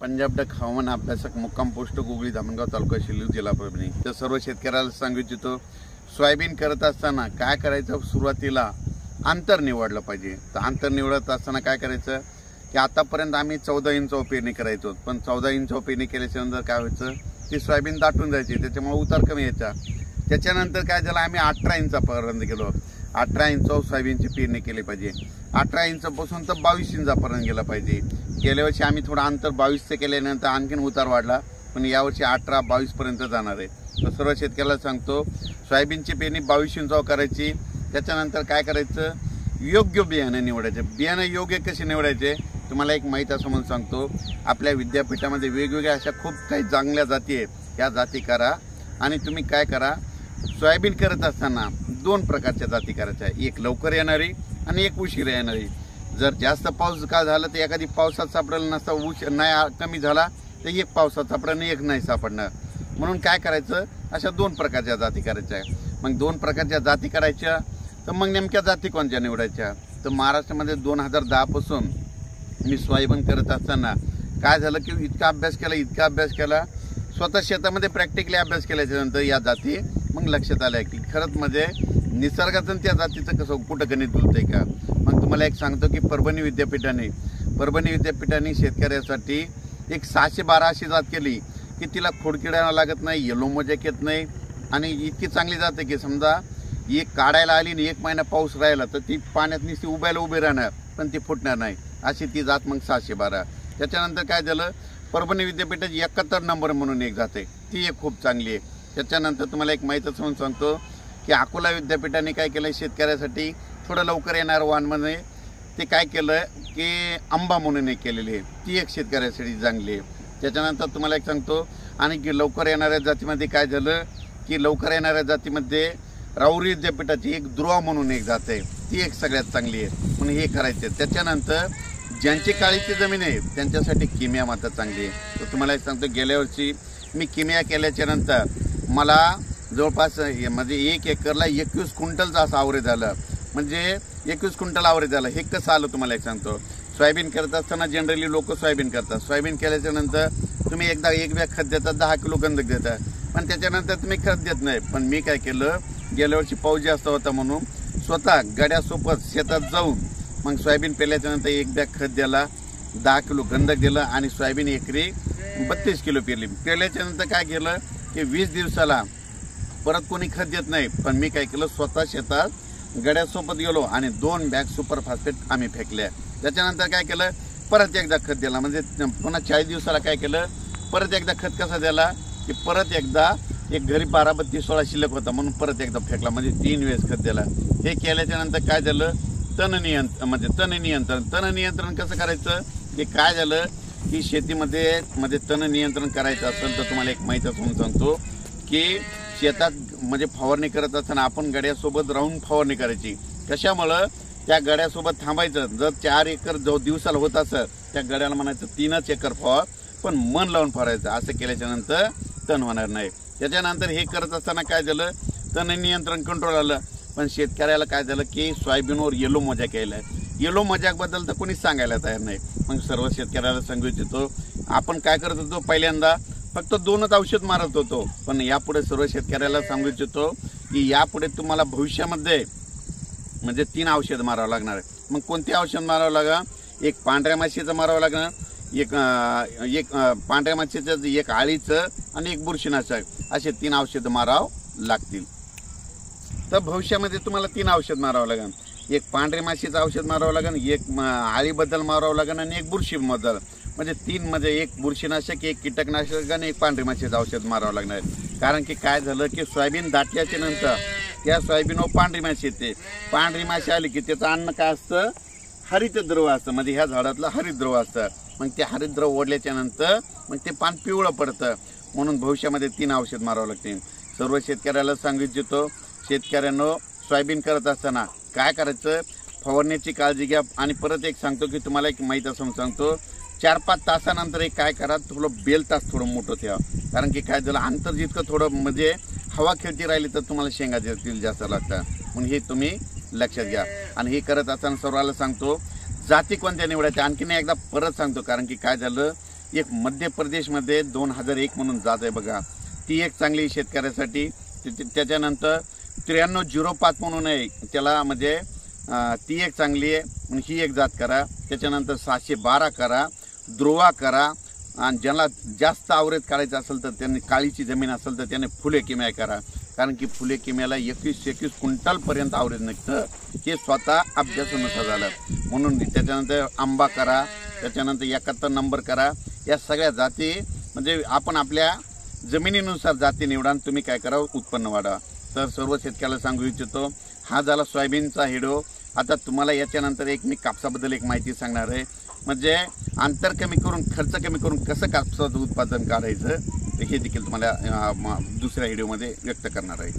Punjab duck हवामान अभ्यासक मुक्काम पोस्ट गुगळी धामणगाव तालुका शिल्लूर जिल्हा परभणी. तर सर्व शेतकऱ्याला सांगू इच्छितो सोयाबीन करत असताना काय करायचं? सुरुवातीला अंतर निवडलं पाहिजे. तर अंतर निवडत असताना काय करायचं? की आतापर्यंत आम्ही चौदा इंचावर पेरणी करायचो. पण चौदा इंचावर पेरणी केल्याच्यानंतर काय व्हायचं? ती सोयाबीन दाटून जायची. त्याच्यामुळे उतार कमी यायचा. त्याच्यानंतर काय झालं? आम्ही अठरा इंचापर्यंत गेलो अठरा इंच सोयाबीनची पेरणी केली पाहिजे. अठरा इंचापासून तर बावीस इंचापर्यंत गेलं पाहिजे. गेल्या वर्षी आम्ही थोडं अंतर बावीसचं केल्यानंतर आणखीन उतार वाढला पण यावर्षी अठरा बावीसपर्यंत जाणार आहे. तर सर्व शेतकऱ्याला सांगतो सोयाबीनची पेरणी बावीस इंचावर करायची. त्याच्यानंतर काय करायचं? योग्य बियाणं निवडायचं. बियाणं योग्य कसे निवडायचे? तुम्हाला एक माहीत असं म्हणून सांगतो आपल्या विद्यापीठामध्ये वेगवेगळ्या अशा खूप काही चांगल्या जाती आहेत. या जाती करा आणि तुम्ही काय करा? सोयाबीन करत असताना दोन प्रकारच्या जाती करायच्या. एक लवकर येणारी आणि एक उशिरा येणारी. जर जास्त पाऊस का झाला तर एखादी पावसात सापडला नसता उश नाही कमी झाला तर एक पावसात सापडणार आणि एक नाही सापडणार म्हणून काय करायचं? अशा दोन प्रकारच्या जाती करायच्या. मग दोन प्रकारच्या जाती करायच्या तर मग नेमक्या जाती कोणत्या निवडायच्या? तर महाराष्ट्रामध्ये दोन हजार दहापासून मी सोयाबीन करत असताना काय झालं की इतका अभ्यास केला इतका अभ्यास केला. स्वतः शेतामध्ये प्रॅक्टिकली अभ्यास केल्याच्यानंतर या जाती मग लक्षात आल्या की खरंच म्हणजे निसर्गाचं त्या जातीचं कसं कुठं गणित बोलतंय का? मग तुम्हाला एक सांगतो की परभणी विद्यापीठाने परभणी विद्यापीठाने शेतकऱ्यासाठी एक सहाशे बारा अशी जात केली की तिला खोडकिडा लागत नाही येलो मोजॅक येत नाही. आणि इतकी चांगली जाते की समजा एक काढायला आली आणि एक महिना पाऊस राहिला तर ती पाण्यात नुसती उभ्याला उभी राहणार पण ती फुटणार नाही. अशी ती जात मग सहाशे बारा. त्याच्यानंतर काय झालं परभणी विद्यापीठाची एकाहत्तर नंबर म्हणून एक जाते ती एक खूप चांगली आहे. त्याच्यानंतर तुम्हाला एक माहीतच म्हणून सांगतो की अकोला विद्यापीठाने काय केलं शेतकऱ्यासाठी? थोडं लवकर येणार वाहनमध्ये ते काय केलं की आंबा म्हणून एक केलेली आहे. ती एक शेतकऱ्यासाठी चांगली आहे. त्याच्यानंतर तुम्हाला एक सांगतो आणि की लवकर येणाऱ्या जातीमध्ये काय झालं की लवकर येणाऱ्या जातीमध्ये राऊरी विद्यापीठाची एक ध्रुवा म्हणून एक जात आहे. ती एक सगळ्यात चांगली आहे. म्हणून हे करायचे त्याच्यानंतर ज्यांची काळीची जमीन आहे त्यांच्यासाठी किमिया मात्र चांगली आहे. तर तुम्हाला एक सांगतो गेल्या वर्षी मी किमिया केल्याच्यानंतर मला जवळपास हे म्हणजे एक एकरला एकवीस क्विंटलचं असं आवरे झालं म्हणजे एकवीस क्विंटल आवरे झालं हे कसं आलं तुम्हाला एक सांगतो. सोयाबीन करत असताना जनरली लोक सोयाबीन करतात. सोयाबीन केल्याच्यानंतर तुम्ही एकदा एक बॅग खत देतात दहा किलो गंधक देता पण त्याच्यानंतर तुम्ही खत देत नाही. पण मी काय केलं गेल्या वर्षी पाऊस जास्त होता म्हणून स्वतः गड्यासोबत शेतात जाऊन मग सोयाबीन पेरल्याच्या नंतर एक बॅग खत द्याला दहा किलो गंधक दिलं आणि सोयाबीन एकरी बत्तीस किलो पेरली. पेरल्याच्या नंतर काय केलं की वीस दिवसाला परत कोणी खत देत नाही पण मी काय केलं स्वतः शेतात गड्यासोबत गेलो आणि दोन बॅग सुपर फास्फेट आम्ही फेकल्या. त्याच्यानंतर काय केलं परत एकदा खत दिला. म्हणजे पुन्हा चाळीस दिवसाला काय केलं परत एकदा खत कसा दिला की परत एकदा एक घरी बारा बत्तीस सोळा शिल्लक होता म्हणून परत एकदा फेकला. म्हणजे तीन वेळेस खत दिला. हे केल्याच्यानंतर काय झालं तण नियंत्रण म्हणजे तण नियंत्रण. तण नियंत्रण कसं करायचं की काय झालं की शेतीमध्ये मध्ये तण नियंत्रण करायचं असेल तर तुम्हाला एक माहिती असून सांगतो की शेतात म्हणजे फवारणी करत असताना आपण गड्यासोबत राहून फवारणी करायची. कशामुळं? त्या गड्यासोबत थांबायचं. जर चार एकर जो दिवसाला होत असं त्या गड्याला म्हणायचं तीनच एकर फवार पण मन लावून फवारायचं. असं केल्याच्यानंतर तण होणार नाही. त्याच्यानंतर हे करत असताना काय झालं? तण नियंत्रण कंट्रोल आलं. पण शेतकऱ्याला काय झालं की सोयाबीनवर येलो मजा यायला. येलो मजाकबद्दल तर कोणीच सांगायला तयार नाही. मग सर्व शेतकऱ्याला सांगू इच्छितो आपण काय करत होतो? पहिल्यांदा फक्त दोनच औषध मारत होतो. पण यापुढे सर्व शेतकऱ्याला सांगू इच्छितो की यापुढे तुम्हाला भविष्यामध्ये म्हणजे तीन औषध मारावं लागणार आहे. मग कोणते औषध मारावं लागा एक पांढऱ्या माशीचं मारावं लागणार एक एक पांढऱ्या माशीचं एक आळीचं आणि एक बुरशीनाशक असे तीन औषधं मारावं लागतील. तर भविष्यामध्ये तुम्हाला तीन औषध मारावं लागेल. एक पांढऱ्या माशीचं औषध मारावं लागेल एक आळीबद्दल मारावं लागेल आणि एक बुरशीबद्दल. म्हणजे तीन म्हणजे एक बुरशीनाशक एक कीटकनाशक आणि एक पांढरी माशीचं औषध मारावं लागणार. आहे. कारण की काय झालं की सोयाबीन दाटल्याच्या नंतर त्या सोयाबीनवर पांढरी माशी येते. पांढरी माशी आली की त्याचं अन्न काय असतं? हरितद्रव असतं. म्हणजे ह्या झाडातलं हरितद्रव असतं. मग ते हरिद्रव ओढल्याच्या नंतर मग ते पान पिवळं पडतं. म्हणून भविष्यामध्ये तीन औषध मारावं लागते सर्व शेतकऱ्याला सांगू इच्छितो शेतकऱ्यांनो सोयाबीन करत असताना काय करायचं? फवारण्याची काळजी घ्या. आणि परत एक सांगतो की तुम्हाला एक माहीत असं सांगतो. चार पाच तासानंतर एक काय करा थोडं बेल तास थोडं मोठं ठेवा. कारण की काय झालं अंतर जितकं थोडं म्हणजे हवा खेळती राहिली तर तुम्हाला शेंगा देतील जास्त लागतात. म्हणून हे तुम्ही लक्षात घ्या. आणि हे करत असताना सर्वाला सांगतो जाती कोणत्या निवडायच्या आणखीन एकदा परत सांगतो. कारण की काय झालं एक मध्य प्रदेशमध्ये दोन हजार एक म्हणून जात आहे बघा. ती एक चांगली शेतकऱ्यासाठी त्याच्यानंतर त्र्याण्णव झिरो पाच म्हणून आहे. त्याला म्हणजे ती एक चांगली आहे. म्हणून ही एक जात करा. त्याच्यानंतर सहाशे बारा करा. ध्रुवा करा आणि ज्याला जास्त आवरेज काढायचं असेल तर त्यांनी काळीची जमीन असेल तर त्याने फुले किम्या करा. कारण की फुले किम्याला एकवीस एकवीस क्विंटलपर्यंत आवरेज निघतं हे स्वतः अभ्यासानुसार झालं म्हणून त्याच्यानंतर आंबा करा त्याच्यानंतर एकाहत्तर नंबर करा. या सगळ्या जाती म्हणजे आपण आपल्या जमिनीनुसार जाती निवडा आणि तुम्ही काय करा उत्पन्न वाढवा. तर सर्व शेतकऱ्याला सांगू इच्छितो हा झाला सोयाबीनचा हिडो आता तुम्हाला याच्यानंतर एक मी कापसाबद्दल एक माहिती सांगणार आहे. म्हणजे अंतर कमी करून खर्च कमी करून कसं कापसाचं उत्पादन काढायचं हे देखील तुम्हाला दुसऱ्या व्हिडिओमध्ये व्यक्त करणार आहे.